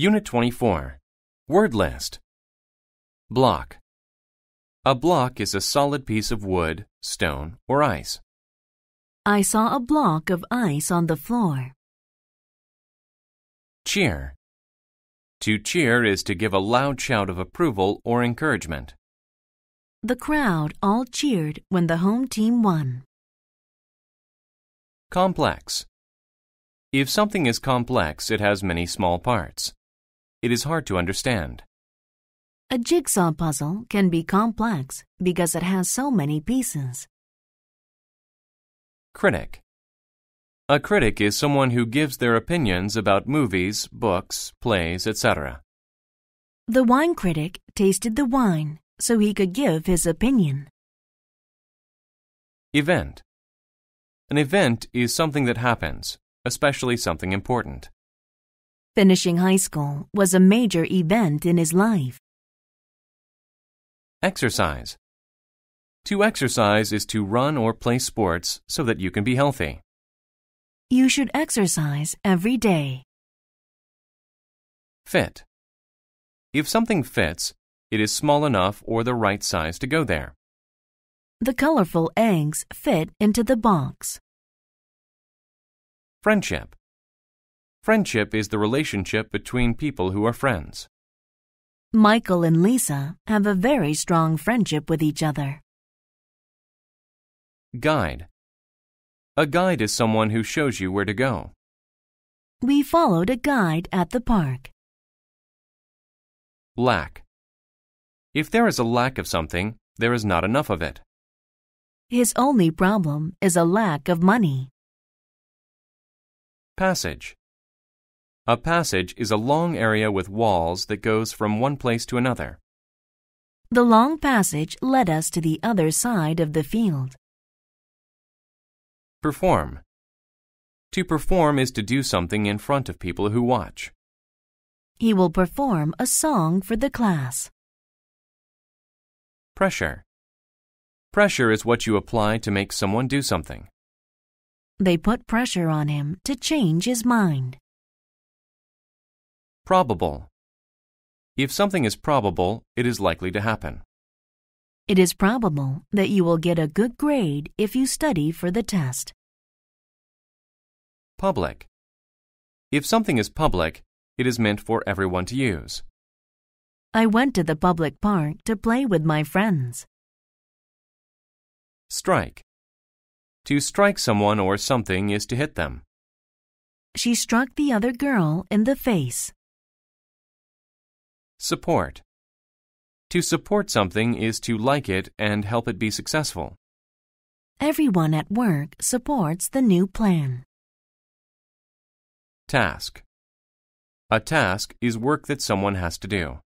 Unit 24. Word list. Block. A block is a solid piece of wood, stone, or ice. I saw a block of ice on the floor. Cheer. To cheer is to give a loud shout of approval or encouragement. The crowd all cheered when the home team won. Complex. If something is complex, it has many small parts. It is hard to understand. A jigsaw puzzle can be complex because it has so many pieces. Critic. A critic is someone who gives their opinions about movies, books, plays, etc. The wine critic tasted the wine so he could give his opinion. Event. An event is something that happens, especially something important. Finishing high school was a major event in his life. Exercise. To exercise is to run or play sports so that you can be healthy. You should exercise every day. Fit. If something fits, it is small enough or the right size to go there. The colorful eggs fit into the box. Friendship. Friendship is the relationship between people who are friends. Michael and Lisa have a very strong friendship with each other. Guide. A guide is someone who shows you where to go. We followed a guide at the park. Lack. If there is a lack of something, there is not enough of it. His only problem is a lack of money. Passage. A passage is a long area with walls that goes from one place to another. The long passage led us to the other side of the field. Perform. To perform is to do something in front of people who watch. He will perform a song for the class. Pressure. Pressure is what you apply to make someone do something. They put pressure on him to change his mind. Probable. If something is probable, it is likely to happen. It is probable that you will get a good grade if you study for the test. Public. If something is public, it is meant for everyone to use. I went to the public park to play with my friends. Strike. To strike someone or something is to hit them. She struck the other girl in the face. Support. To support something is to like it and help it be successful. Everyone at work supports the new plan. Task. A task is work that someone has to do.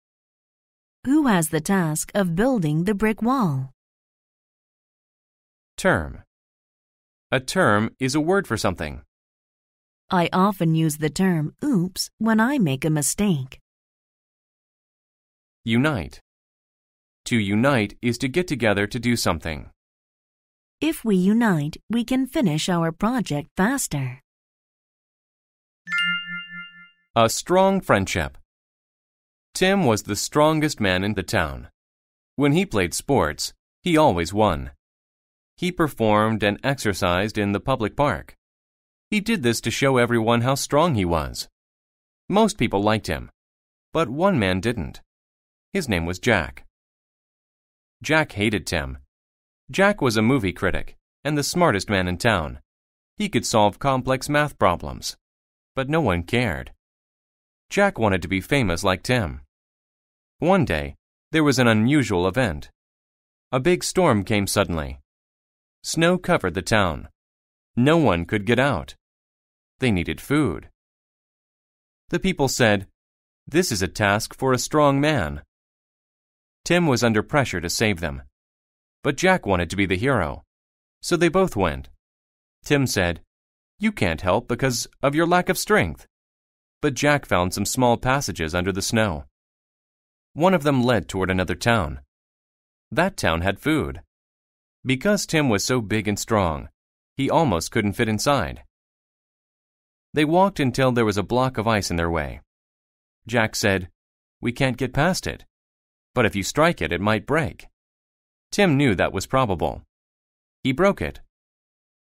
Who has the task of building the brick wall? Term. A term is a word for something. I often use the term oops when I make a mistake. Unite. To unite is to get together to do something. If we unite, we can finish our project faster. A strong friendship. Tim was the strongest man in the town. When he played sports, he always won. He performed and exercised in the public park. He did this to show everyone how strong he was. Most people liked him, but one man didn't. His name was Jack. Jack hated Tim. Jack was a movie critic and the smartest man in town. He could solve complex math problems, but no one cared. Jack wanted to be famous like Tim. One day, there was an unusual event. A big storm came suddenly. Snow covered the town. No one could get out. They needed food. The people said, This is a task for a strong man. Tim was under pressure to save them. But Jack wanted to be the hero. So they both went. Tim said, You can't help because of your lack of strength. But Jack found some small passages under the snow. One of them led toward another town. That town had food. Because Tim was so big and strong, he almost couldn't fit inside. They walked until there was a block of ice in their way. Jack said, We can't get past it. But if you strike it, it might break. Tim knew that was probable. He broke it.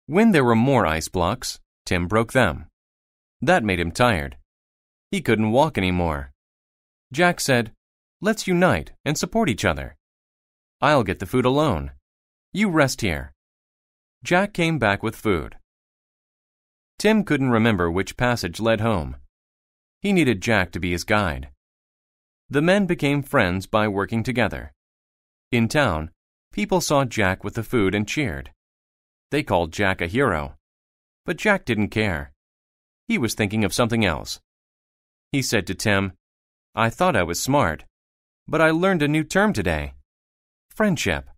When there were more ice blocks, Tim broke them. That made him tired. He couldn't walk anymore. Jack said, Let's unite and support each other. I'll get the food alone. You rest here. Jack came back with food. Tim couldn't remember which passage led home. He needed Jack to be his guide. The men became friends by working together. In town, people saw Jack with the food and cheered. They called Jack a hero. But Jack didn't care. He was thinking of something else. He said to Tim, I thought I was smart, but I learned a new term today friendship.